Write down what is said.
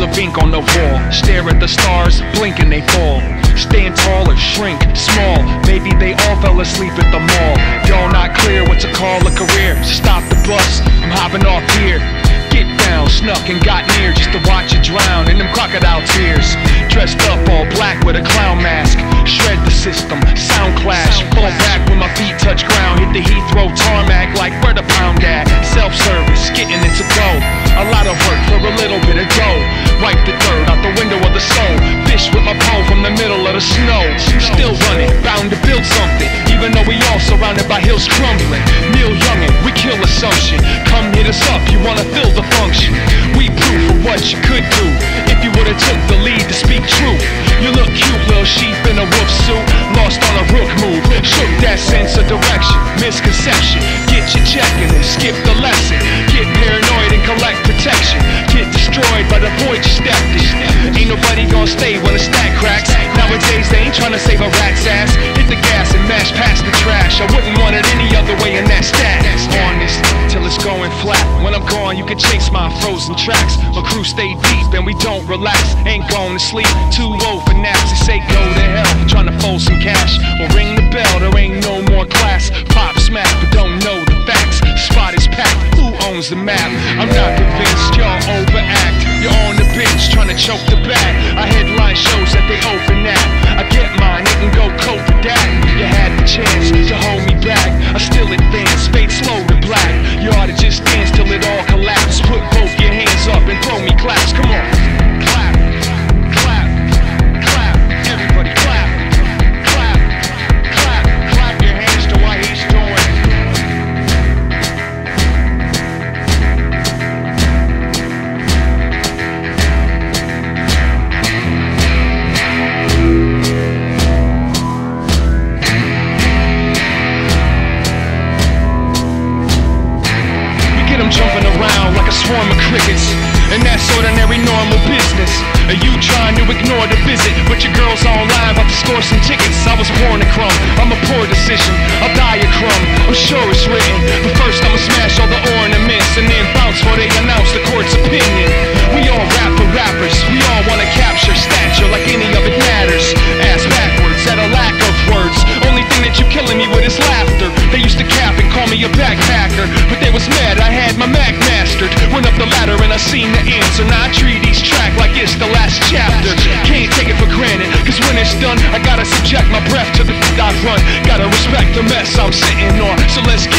Of ink on the wall. Stare at the stars, blink and they fall. Stand tall or shrink, small. Maybe they all fell asleep at the mall. Y'all not clear what to call a career. Stop the bus, I'm hopping off here. Get down, snuck and got near just to watch it drown in them crocodile tears. Dressed up all black with a clown mask. Shred little bit of dough. Wipe the dirt out the window of the soul. Fish with my pole from the middle of the snow. Still running, bound to build something. Even though we all surrounded by hills crumbling. Neil Youngin, we kill assumption. Come hit us up, you wanna fill the function. We proof of what you could do if you would've took the lead to speak truth. You look cute, little sheep in a wolf suit, lost on a rook move. Shook that sense of direction, misconception. Get your checking and skip the Ain't nobody gonna stay when the stack cracks. Nowadays they ain't trying to save a rat's ass. Hit the gas and mash past the trash. I wouldn't want it any other way in that stat. Honest till it's going flat. When I'm gone, you can chase my frozen tracks. My crew stay deep and we don't relax. Ain't going to sleep, too old for naps. They say go to hell, trying to fold some cash. Well, ring the bell, there ain't no more class. Pop smack, but don't know the facts. Spot is packed, who owns the map? I'm not convinced, y'all overact. You're on bench, trying to choke the bag. I headline shows that they open And you trying to ignore the visit, but your girl's online about to score some tickets. I was born a crumb, the mess I'm sitting on. So let's